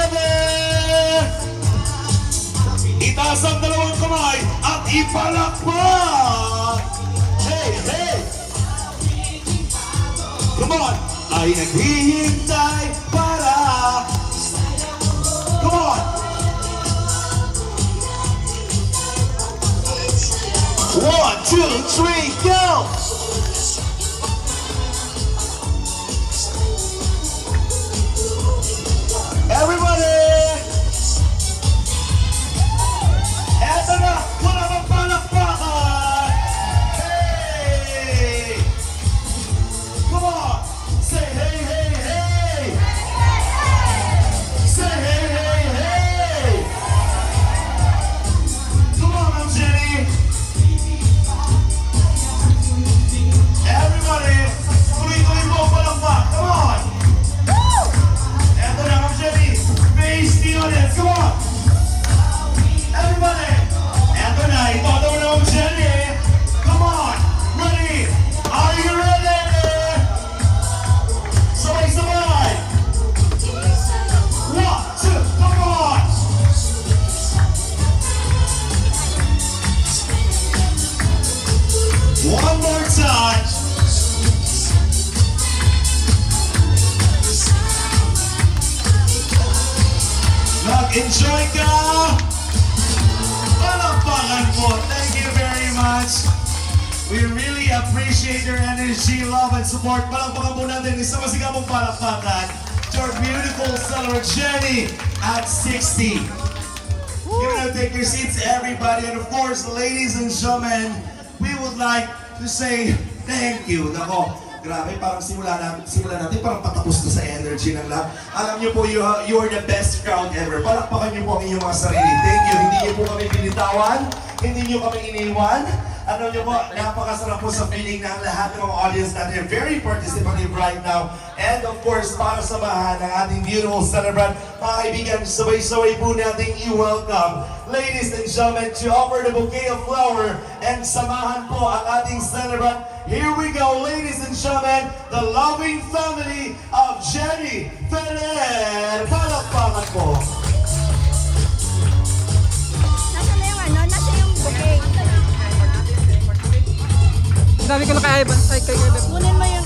7. Dalawang kamay at ipalakpak. Hey, hey! Come on! Ay naghihintay para Come on! One, two, three, go! Nag-enjoy ka? Palakpakan po. Thank you very much. We really appreciate your energy, love, and support. Palakpakan po natin isang masigaw mong palakpakan to our beautiful celebrant Jenny at 60. You know, take your seats, everybody. And of course, ladies and gentlemen, we would like to say thank you. Nako, grabe, parang simula natin, simula natin, parang patapos na sa energy ng lahat. Alam niyo po, you, you are the best crowd ever. Palakpakan niyo po ang inyong mga sarili. Thank you. Hindi niyo po kami pinitawan. Hindi niyo kami iniwan. Ano niyo po, napakasarap po sa feeling ng lahat ng mga audience natin. Very participative right now. And of course, para samahan ng ating beautiful celebrant, mga kaibigan, sabay-sabay po nating i-welcome. Ladies and gentlemen, to offer the bouquet of flower and samahan po ang ating celebrant. Here we go, ladies and gentlemen, the loving family of Jenny Ferrer. Palakpakan po. Nasa na yung ano? Nasa yung bouquet? Sabi ko na kay Ivan, kay kay Ivan. Kunin mo yung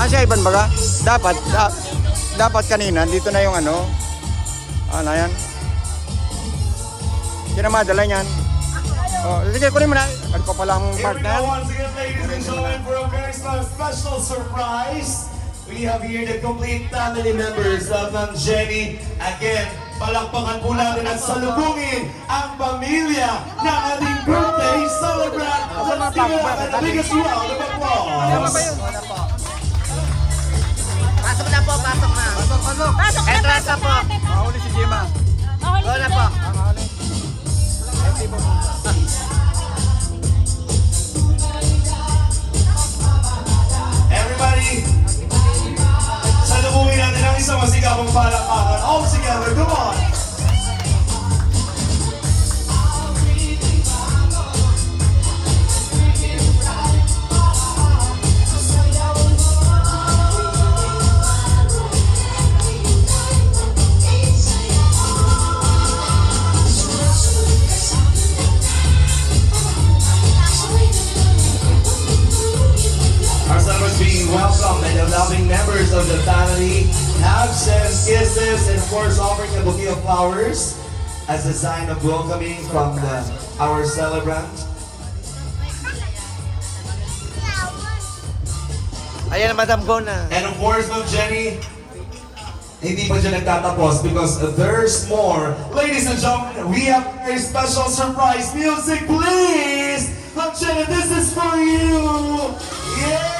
Ah, si Ivan baga? Dapat, da, dapat kanina, dito na yung ano. Ano yan? Sino madala niyan? Oh, sige, kunin mo na. Ano ko pala ang Here we partner? go once again, ladies and gentlemen, for a very special surprise. We have here the complete family members of Ma'am Jenny. Again, palakpakan po natin at salubungin ang pamilya ng ating birthday celebrant. Let's give it up and the biggest round of applause. Pasok na po, pasok na. Pasok, pasok. Pasok na, Entrance pasok na po. na. Mahuli si Jima. Okay, Oo na po. Everybody, welcomed and the loving members of the family. Hugs and kisses and of course offering a bouquet of flowers as a sign of welcoming from the, our celebrant. Ayan, Madam Gona. And of course, Ma'am Jenny, hindi pa dyan nagtatapos because there's more. Ladies and gentlemen, we have a special surprise music, please! Ma'am Jenny, this is for you! Yay!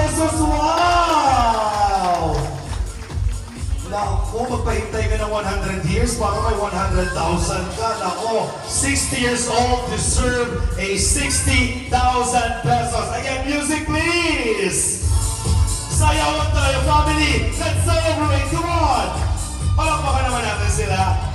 100 years para may 100,000 ka. Nako, 60 years old deserve a 60,000 pesos. Again, music please! Sayawan tayo, family! Let's celebrate! Come on! Palakpakan naman natin sila.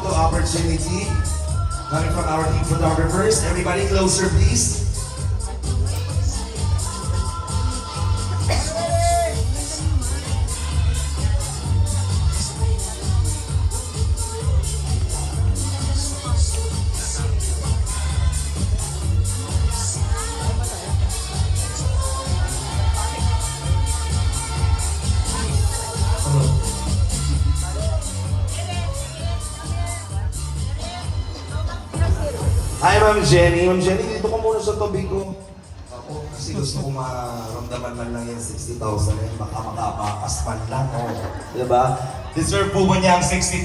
Photo opportunity. Coming from our team photographers. Everybody closer, please. Hi, Ma'am Jenny. Ma'am Jenny, dito ka muna sa tabi ko. Ako, kasi gusto ko maramdaman man lang yung 60,000 eh. Baka makapakas man lang. Oh. Diba? Deserve po ba niya ang 60,000?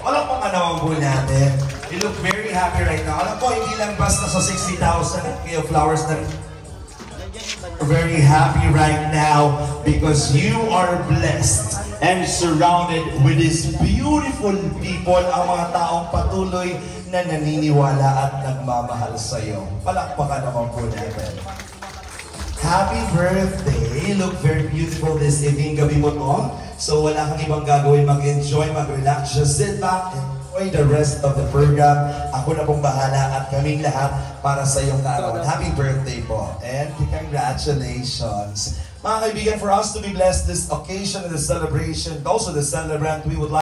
Alam mo ka naman po natin. You look very happy right now. Alam ko, hindi lang basta sa 60,000. Kayo flowers na very happy right now because you are blessed and surrounded with these beautiful people, ang mga taong patuloy na naniniwala at nagmamahal sa iyo. Palakpakan naman po natin. Happy birthday! Look very beautiful this evening. Gabi mo to. So wala kang ibang gagawin. Mag-enjoy, mag-relax. Just sit back and enjoy the rest of the program. Ako na pong bahala at kaming lahat para sa iyong kaarawan. Happy birthday po. And congratulations. Mga kaibigan, for us to be blessed this occasion and the celebration, also the celebrant, we would like